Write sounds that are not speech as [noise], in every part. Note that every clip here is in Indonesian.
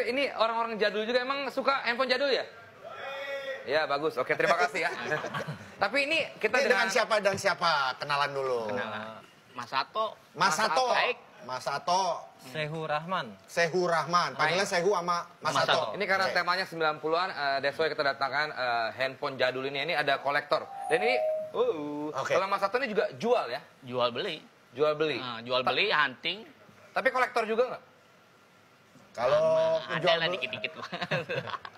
tapi ini orang-orang jadul juga emang suka handphone jadul ya? Ya bagus, oke terima kasih ya. [laughs] tapi ini kita Ini dengan dengan siapa dan siapa? Kenalan dulu. Mas Sato. Mas Sato. Baik. Mas Sato. Sehu Rahman. Sehu Rahman. Panggilnya Sehu sama Mas Mas Sato. Sato. Ini karena Oke. temanya 90-an, eh, that's why kita datangkan eh, handphone jadul ini. Ini ada kolektor. Dan ini, uh, Oke. kalau Mas Sato ini juga jual ya? Jual beli. Jual beli. Nah, jual beli, hunting. Tapi kolektor juga nggak? Kalau Ada lah dikit-dikit. [laughs]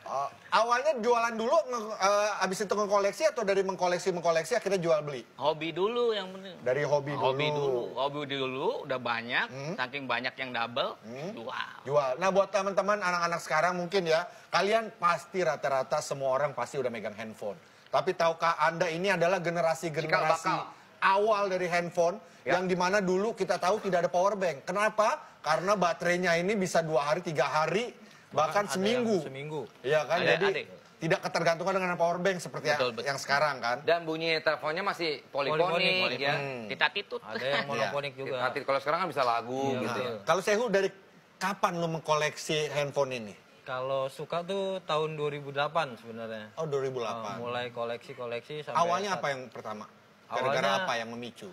Oh, awalnya jualan dulu, nge- eh, habis itu ngekoleksi atau dari mengkoleksi mengkoleksi akhirnya jual beli? Hobi dulu yang penting. Dari hobi dulu. Hobi dulu. Hobi dulu, udah banyak. Hmm. Saking banyak yang double. Hmm. Jual. Jual. Nah buat teman-teman anak-anak sekarang mungkin ya, kalian pasti rata-rata semua orang pasti udah megang handphone. Tapi tahukah anda ini adalah generasi-generasi Cikal bakal. awal dari handphone Ya. yang di mana dulu kita tahu tidak ada power bank. Kenapa? Karena baterainya ini bisa dua hari, tiga hari, bahkan ada seminggu. seminggu. Iya kan? Ada- Jadi ada. tidak ketergantungan dengan power bank seperti yang- Betul, betul. yang sekarang kan. Dan bunyi teleponnya masih polifonik, ya. Hmm. Kita titut. Ada yang [laughs] monoponik juga. Nanti kalau sekarang kan bisa lagu Iya, gitu. ya. Kalau Sehu dari kapan lu mengkoleksi handphone ini? Kalau suka tuh tahun 2008 sebenarnya. Oh 2008. Oh, mulai koleksi-koleksi sampai Awalnya saat- apa yang pertama? Gara-gara apa yang memicu?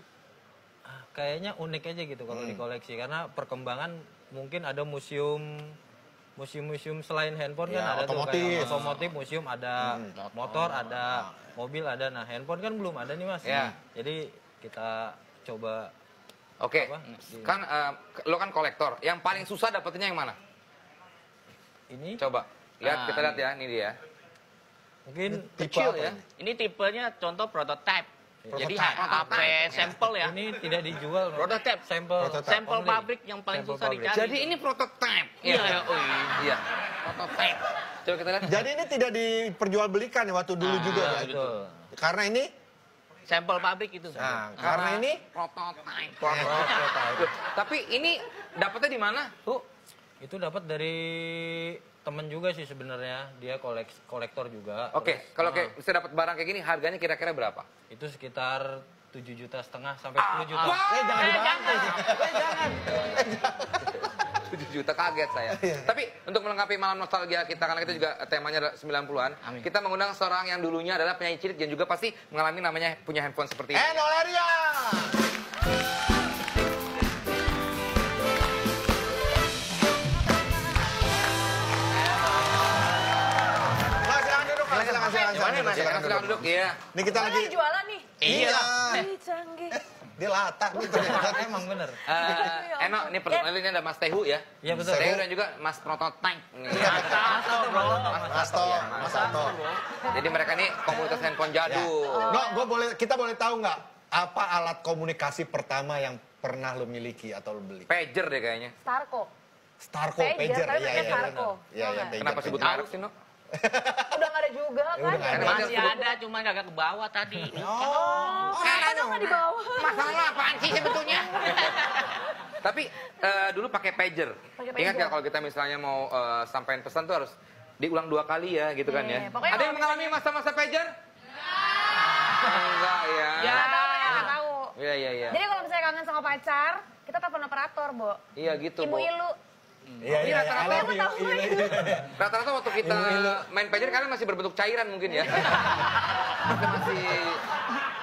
Kayaknya unik aja gitu kalau Hmm. dikoleksi karena perkembangan mungkin ada museum museum-museum selain handphone kan Ya, ada tuh otomotif. kayak otomotif museum ada Hmm. motor ada mobil ada nah handphone kan belum ada nih mas Ya. jadi kita coba Oke, Apa? kan eh, lo kan kolektor. Yang paling susah dapetinnya yang mana? ini Coba. Lihat, Nah, kita lihat ya, ini dia. mungkin Tipe Kecil ya. ini? Ini tipenya contoh prototype. Jadi Prototype. HP sampel ya. ini tidak dijual. Prototype. sampel Prototype Sampel pabrik yang paling Sampel susah pabrik. dicari. Jadi ini prototype. Iya, ya, oh iya. Iya. Prototype. Coba kita lihat. Jadi ini tidak diperjualbelikan ya waktu dulu Ah, juga ya? betul Karena ini, Sampel pabrik itu. nah, karena ini prototype. Loh, Tapi ini dapetnya di mana? Tuh. Itu dapat dari temen juga sih sebenarnya dia koleks kolektor juga Oke, kalau kayak bisa dapat barang kayak gini, harganya kira-kira berapa? itu sekitar 7 juta setengah sampai 10 juta eh jangan dibantu. [laughs] 7 juta kaget saya. Tapi untuk melengkapi malam nostalgia kita karena kita juga temanya adalah 90-an, Amin. kita mengundang seorang yang dulunya adalah penyanyi cilik dan juga pasti mengalami namanya punya handphone seperti ini. Eno Silakan, silakan, silakan, duduk, Silakan silakan duduk. Iya. Ini kita lagi... lagi jualan nih. Iya. Ih, canggih. Dia latah nih ternyata. [laughs] emang bener Eh, Eno, ini personal ini ada Mas Tehu ya. Iya, betul. Tehu dan juga Mas Prototype. Sato, [laughs] bro. Mas To, Mas. Jadi mereka ini komunitas handphone jadul. No, gua boleh, kita boleh tahu nggak apa alat komunikasi pertama yang pernah lo miliki atau lo beli? Pager deh kayaknya. Starco. Starco, Pager, pager, tapi iya, pakai iya, Starco. benar. Iya, iya, pager. Kenapa sebut merek sih, No? Udah nggak ada juga Ya, kan? udah ada. Masih ada, cuma kagak ke bawah tadi. Oh, kenapa nggak di bawah? Masalah apaan sih sebetulnya? [laughs] Tapi eh, dulu pakai pager. Pakai Ingat pager. nggak kalau kita misalnya mau eh, sampein pesan tuh harus diulang dua kali ya gitu kan ya. Iya, pokoknya Ada yang mengalami masa-masa pager? Enggak ya. Ya. Nggak tahu, mereka nggak tahu. Iya iya iya. Jadi kalau misalnya kangen sama pacar, kita telepon operator, Bo. Iya gitu, Ibu Bo. Ilu. Iya, iya, rata-rata I love aku you, tahu iya, iya. Rata-rata waktu kita main pager kalian masih berbentuk cairan mungkin ya. Kita [laughs] masih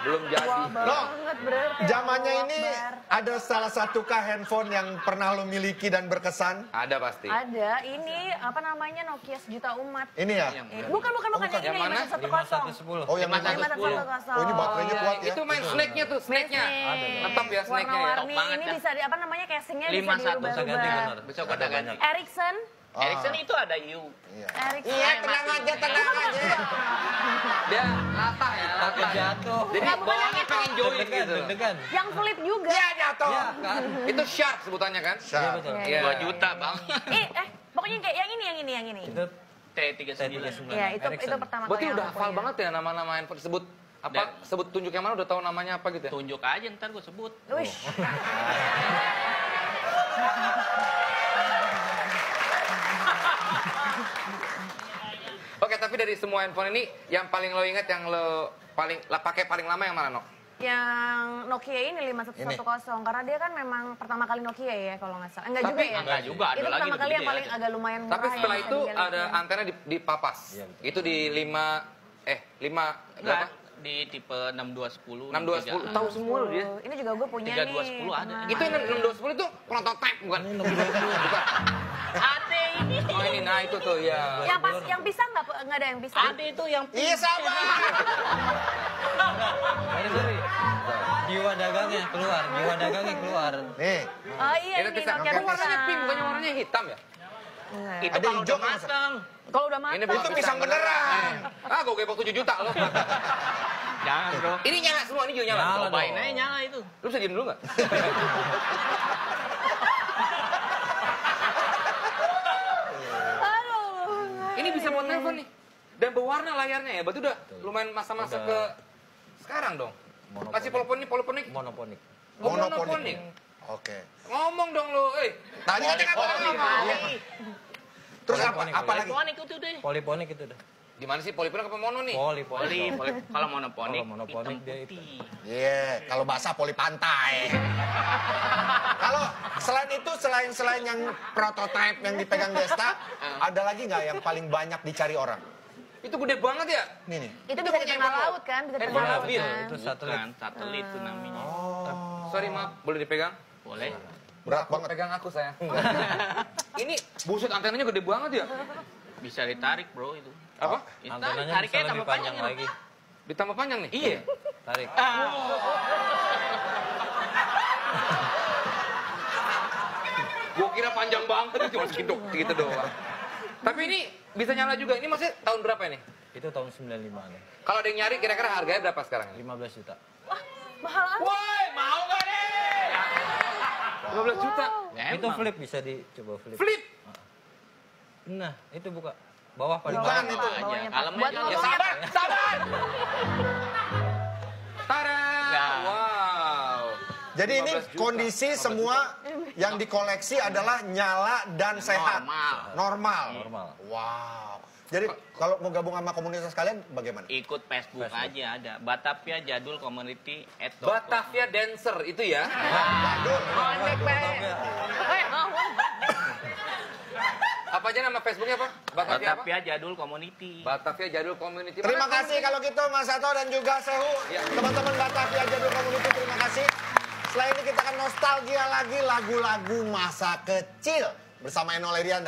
belum jadi. Wah, Loh, banget berarti. Zamannya ini ada salah satukah handphone yang pernah lo miliki dan berkesan? Ada pasti. Ada, ini apa namanya Nokia sejuta umat. Ini ya? Yang Eh, bukan, bukan, bukan, yang Yang ini, mana? 5110. 5110 Oh, yang mana? satu. 5110. Oh, ini baterainya Iya, kuat ya? Itu main snake-nya tuh, snake-nya. Snake. Ngetop ya snake-nya ya. Warna-warni, ini ya. bisa di, apa namanya casingnya bisa Lima satu, bisa ganti Bisa pada ganti. Ericsson, Ah, Ericsson itu ada U. Iya. Iya, tenang aja, tenang aja. Dia latah ya, latah. jatuh Jadi yang itu. pengen join gitu. deg-degan Yang flip juga. Iya jatuh. Iya, kan? Itu shark sebutannya kan? Syah. Iya, betul. Iya. 2 juta, Bang. Eh, eh, pokoknya kayak yang ini, yang ini, yang ini. itu T39. T39 Iya, itu itu pertama Berarti kali udah aku hafal banget ya nama-nama handphone sebut apa Dan- sebut tunjuk yang mana udah tahu namanya apa gitu ya? Tunjuk aja ntar gue sebut. Wih, [laughs] tapi dari semua handphone ini yang paling lo ingat yang lo paling lah pakai paling lama yang mana, No? yang Nokia ini 5110 karena dia kan memang pertama kali Nokia ya kalau nggak salah. Enggak Tapi- juga ya? Enggak juga, ada itu lagi pertama kali yang paling ada. agak lumayan murah. Tapi setelah itu ada dilihat. antena di, di papas. Iya, betul. Itu di 5 eh 5 Enggak, berapa? di tipe 6210. 6210 tahu semua loh dia. Ini juga gue punya 3210 nih. ada. Nah. Itu yang 6210 itu prototype bukan? bukan. Oh ini nah itu tuh ya. Yang pas yang pisang nggak nggak ada yang pisang. Ade itu yang Iya sama. Sorry, sorry. Jiwa dagangnya keluar, jiwa dagangnya keluar. Nih, Oh iya ini pisang. Nokia Itu warnanya pink bukannya warnanya hitam ya? Enggak. itu Ada kalau hijau udah kan, matang. Kalau udah matang. Ini itu pisang beneran. Ah, gue gepok 7 juta loh. Jangan bro. ini nyala semua, ini juga nyala. Nyala Cobain aja nyala itu. Lu bisa diem dulu nggak? [laughs] Telepon nih. Dan berwarna layarnya ya, berarti udah lumayan masa-masa ke sekarang dong. Monoponik. Masih poliponik, poliponik. Monoponik. Oh, Monoponik. monoponik. Oke. Ngomong dong lu, eh. Tadi ada apa lagi? Terus apa? Poliponik, Apa lagi? Teleponik itu deh. Poliponik itu dah. Gimana sih poliponik apa mono nih? Poli, Poli, poli. poli. Kalau monoponik, Kalau monoponik hitam dia putih. Iya, kalau bahasa poli pantai. kalau selain itu, selain selain yang prototype yang dipegang Desta, ada lagi nggak yang paling banyak dicari orang? Itu gede banget ya? Nih nih. Itu Itu bisa di tengah laut kan? Bisa di tengah laut kan? Itu satelit. Bukan, satelit itu namanya. Sorry maaf, boleh dipegang? Boleh. Berat banget. Pegang aku sayang. [laughs] Ini buset antenanya gede banget ya? Bisa ditarik bro itu. Apa? Antenanya bisa tariknya lebih tambah panjang panjang lagi. Ditambah panjang nih? Iya. Tarik. Gua kira panjang banget cuma segitu gitu doang. Tapi ini bisa nyala juga. Ini masih tahun berapa ini? Itu tahun 95 nih. Kalau ada yang nyari kira-kira harganya berapa sekarang? 15 juta. Mahal amat. Woi, mau gak nih? 15 juta. Ya, itu flip bisa dicoba flip. Flip. Nah, itu buka. Bawah paling Bukan bawah. itu. Aja, Bawahnya kalem Buat aja. Ya sabar, sabar. Tada. Nah. Wow. Jadi ini 15 juta. kondisi 15 semua yang dikoleksi adalah nyala dan sehat. Normal. Normal. Normal. Wow. Jadi kalau mau gabung sama komunitas kalian bagaimana? Ikut Facebook, Facebook. aja ada. Batavia Jadul Community at Batavia Dancer itu ya. Jadul. Oh. Apa aja nama Facebooknya apa? Batavia apa? Batavia Jadul Community. Batavia Jadul Community. Terima Mana kasih kalau gitu Mas Sato dan juga Sehu. Ya. Teman-teman Batavia Jadul Community terima kasih. Setelah ini kita akan nostalgia lagi lagu-lagu masa kecil bersama Eno Lerian dan